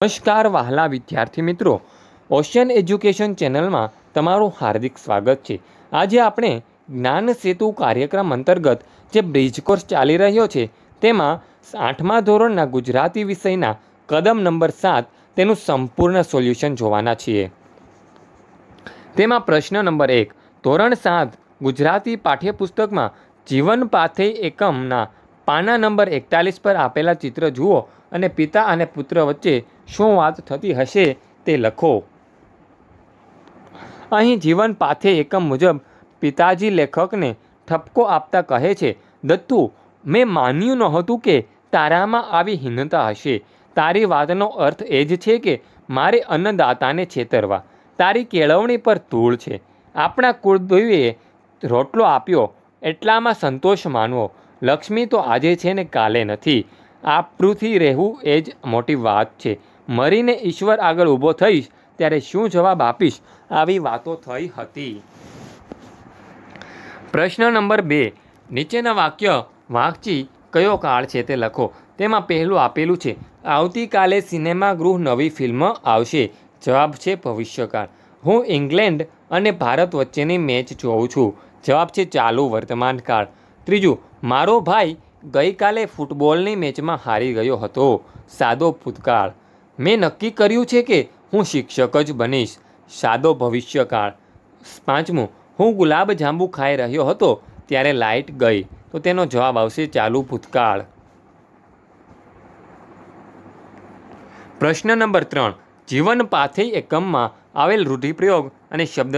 નમસ્કાર વહાલા વિદ્યાર્થી મિત્રો. ઓશિયન એજ્યુકેશન ચેનલમાં તમારું હાર્દિક સ્વાગત છે. આજે આપણે જ્ઞાન સેતુ કાર્યક્રમ અંતર્ગત જે બ્રિજ કોર્સ ચાલી રહ્યો છે, તેમાં આઠમા ધોરણના ગુજરાતી વિષયના કદમ નંબર સાત તેનું સંપૂર્ણ સોલ્યુશન જોવાના છીએ. તેમાં પ્રશ્ન નંબર એક, ધોરણ સાત ગુજરાતી પાઠ્યપુસ્તકમાં જીવન પાથે એકમના પાના નંબર એકતાલીસ પર આપેલા ચિત્ર જુઓ અને પિતા અને પુત્ર વચ્ચે શું વાત થતી હશે તે લખો. અહીં જીવન પાથે એકમ મુજબ પિતાજી લેખકને ઠપકો આપતા કહે છે, દત્તુ, મેં માન્યું નહોતું કે તારામાં આવી હીનતા હશે. તારી વાતનો અર્થ એ જ છે કે મારે અન્નદાતાને છેતરવા. તારી કેળવણી પર ધૂળ છે. આપણા કુળદેવીએ રોટલો આપ્યો. એટલામાં સંતોષ માનવો. લક્ષ્મી તો આજે છે ને કાલે નથી. આપૃથી રહેવું એ જ મોટી વાત છે. મરીને ઈશ્વર આગળ ઊભો થઈશ, ત્યારે શું જવાબ આપીશ? આવી વાતો થઈ હતી. પ્રશ્ન નંબર બે. નીચેના વાક્ય વાંચી કયો કાળ છે તે લખો. તેમાં પહેલું આપેલું છે, આવતીકાલે સિનેમાગૃહ નવી ફિલ્મ આવશે. જવાબ છે, ભવિષ્યકાળ. હું ઇંગ્લેન્ડ અને ભારત વચ્ચેની મેચ જોઉં છું. જવાબ છે, ચાલુ વર્તમાનકાળ ત્રીજું, મારો ભાઈ ગઈકાલે ફૂટબોલની મેચમાં હારી ગયો હતો. સાદો ભૂતકાળ. મેં નક્કી કર્યું છે કે હું શિક્ષક જ બનીશ. સાદો ભવિષ્યકાળ. પાંચમું, હું ગુલાબ જાંબુ ખાઈ રહ્યો હતો ત્યારે લાઇટ ગઈ. તો તેનો જવાબ આવશે ચાલુ ભૂતકાળ. પ્રશ્ન નંબર ત્રણ, જીવન પાથેય એકમમાં આવેલ રૂઢિપ્રયોગ અને શબ્દ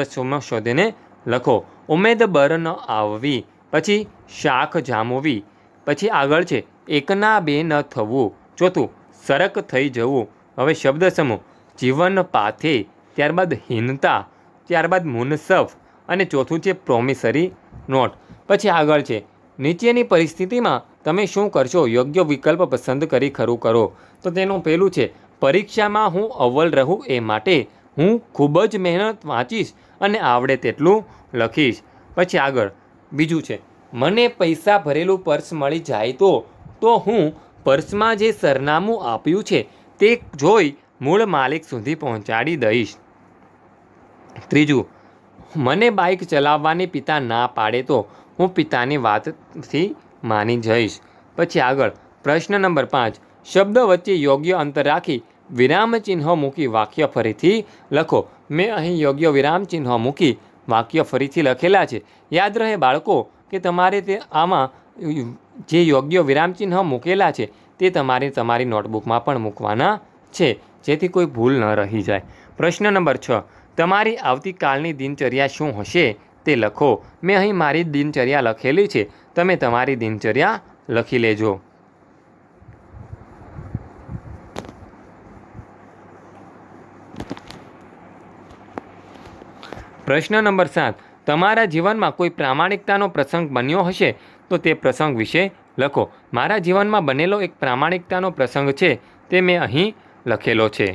શોધીને લખો. ઉમેદ બર ન આવવી. પછી શાખ જામવી. પછી આગળ છે, એકના બે ન થવું. ચોથું, સરક થઈ જવું. હવે શબ્દ સમૂહ, જીવન પાથે, ત્યારબાદ હીનતા, ત્યારબાદ મુનસફ અને ચોથું છે પ્રોમિસરી નોટ. પછી આગળ છે, નીચેની પરિસ્થિતિમાં તમે શું કરશો? યોગ્ય વિકલ્પ પસંદ કરી ખરું કરો. તો તેનું પહેલું છે, પરીક્ષામાં હું અવ્વલ રહું એ માટે હું ખૂબ જ મહેનત વાંચીશ અને આવડે તેટલું લખીશ. પછી આગળ, બીજું છે મને પૈસા ભરેલું પર્સ મળી જાય તો તો હું પર્સમાં જે સરનામું આપ્યું છે તે જોઈ મૂળ માલિક સુધી પહોંચાડી દઈશ. ત્રીજું, મને બાઇક ચલાવવાની પિતા ના પાડે તો હું પિતાની વાતથી માની જઈશ. પછી આગળ, પ્રશ્ન નંબર પાંચ, શબ્દ વચ્ચે યોગ્ય અંતર રાખી વિરામ ચિહ્નો મૂકી વાક્ય ફરીથી લખો. મેં અહીં યોગ્ય વિરામચિહ્ન મૂકી વાક્ય ફરીથી લખેલા છે. યાદ રહે બાળકો કે તમારે તે આમાં જે યોગ્ય વિરામચિહ્ન મૂકેલા છે, તે તમારે તમારી નોટબુકમાં પણ મૂકવાના છે, જેથી કોઈ ભૂલ ન રહી જાય. પ્રશ્ન નંબર છ. તમારી આવતીકાલની દિનચર્યા શું હશે તે લખો. મેં અહીં મારી દિનચર્યા લખેલી છે. તમે તમારી દિનચર્યા લખી લેજો. પ્રશ્ન નંબર સાત. તમારા જીવનમાં કોઈ પ્રામાણિકતાનો પ્રસંગ બન્યો હશે તો તે પ્રસંગ વિશે લખો. મારા જીવનમાં બનેલો એક પ્રામાણિકતાનો પ્રસંગ છે તે મેં અહીં લખેલો છે.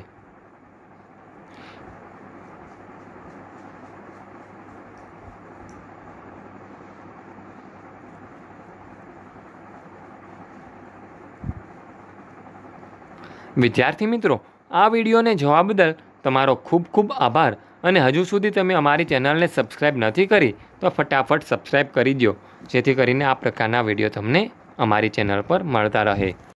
વિદ્યાર્થી મિત્રો, આ વિડીયોને જોવા બદલ તમારો ખૂબ ખૂબ આભાર અને હજુ સુધી તમે અમારી ચેનલને સબસ્ક્રાઈબ નથી કરી તો ફટાફટ સબસ્ક્રાઈબ કરી દો જેથી કરીને આ પ્રકારના વીડિયો તમને અમારી ચેનલ પર મળતા રહે.